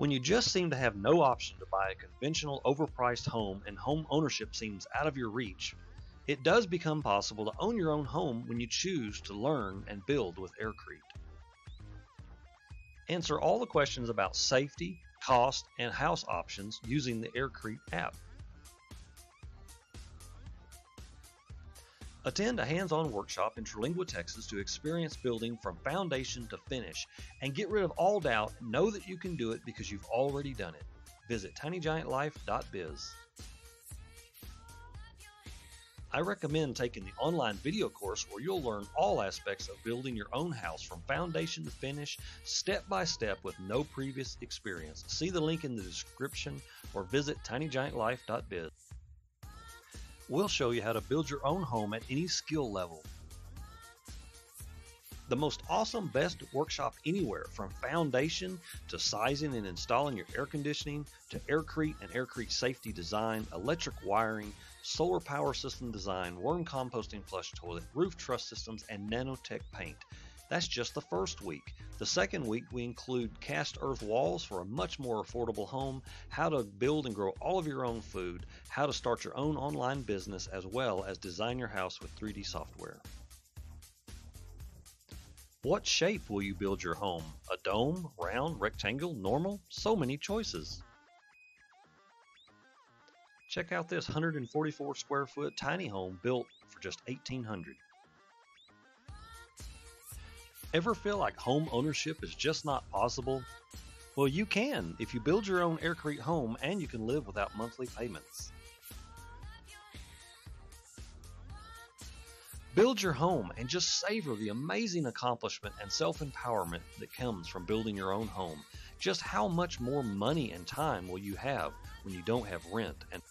When you just seem to have no option to buy a conventional, overpriced home and home ownership seems out of your reach, it does become possible to own your own home when you choose to learn and build with Aircrete. Answer all the questions about safety, cost, and house options using the Aircrete app. Attend a hands-on workshop in Terlingua, Texas to experience building from foundation to finish and get rid of all doubt. Know that you can do it because you've already done it. Visit tinygiantlife.biz. I recommend taking the online video course where you'll learn all aspects of building your own house from foundation to finish, step by step with no previous experience. See the link in the description or visit tinygiantlife.biz. We'll show you how to build your own home at any skill level. The most awesome, best workshop anywhere from foundation to sizing and installing your air conditioning to Aircrete and Aircrete safety design, electric wiring, solar power system design, worm composting flush toilet, roof truss systems, and nanotech paint. That's just the first week. The second week, we include cast earth walls for a much more affordable home, how to build and grow all of your own food, how to start your own online business, as well as design your house with 3D software. What shape will you build your home? A dome, round, rectangle, normal? So many choices. Check out this 144 square foot tiny home built for just 1800. Ever feel like home ownership is just not possible? Well, you can if you build your own Aircrete home and you can live without monthly payments. Build your home and just savor the amazing accomplishment and self empowerment that comes from building your own home. Just how much more money and time will you have when you don't have rent and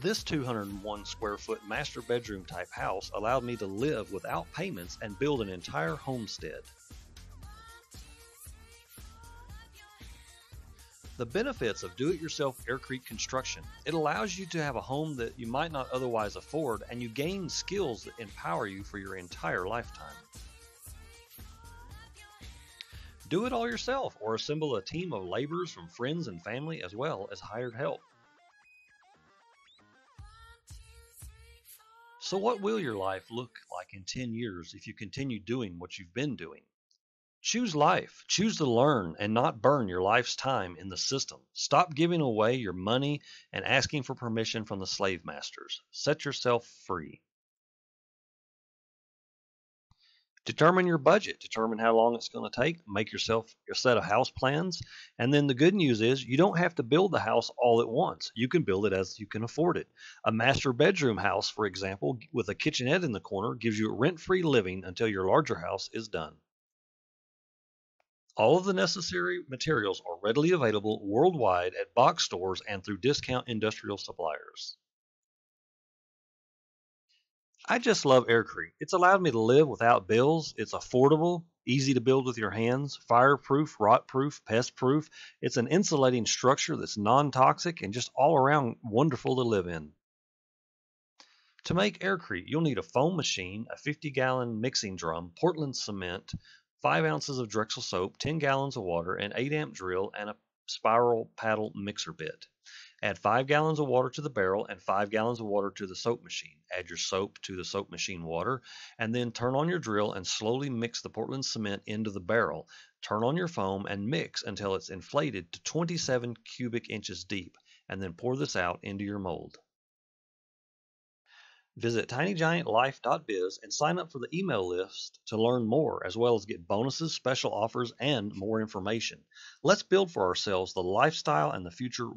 this 201 square foot master bedroom type house allowed me to live without payments and build an entire homestead. The benefits of do-it-yourself Aircrete construction. It allows you to have a home that you might not otherwise afford and you gain skills that empower you for your entire lifetime. Do it all yourself or assemble a team of laborers from friends and family as well as hired help. So, what will your life look like in 10 years if you continue doing what you've been doing? Choose life. Choose to learn and not burn your life's time in the system. Stop giving away your money and asking for permission from the slave masters. Set yourself free. Determine your budget, determine how long it's going to take, make yourself your set of house plans. And then the good news is you don't have to build the house all at once. You can build it as you can afford it. A master bedroom house, for example, with a kitchenette in the corner gives you a rent free living until your larger house is done. All of the necessary materials are readily available worldwide at box stores and through discount industrial suppliers. I just love Aircrete. It's allowed me to live without bills. It's affordable, easy to build with your hands, fireproof, rot-proof, pest-proof. It's an insulating structure that's non-toxic and just all around wonderful to live in. To make Aircrete, you'll need a foam machine, a 50-gallon mixing drum, Portland cement, 5 ounces of Drexel soap, 10 gallons of water, an 8-amp drill, and a spiral paddle mixer bit. Add 5 gallons of water to the barrel and 5 gallons of water to the soap machine. Add your soap to the soap machine water and then turn on your drill and slowly mix the Portland cement into the barrel. Turn on your foam and mix until it's inflated to 27 cubic inches deep and then pour this out into your mold. Visit tinygiantlife.biz and sign up for the email list to learn more, as well as get bonuses, special offers, and more information. Let's build for ourselves the lifestyle and the future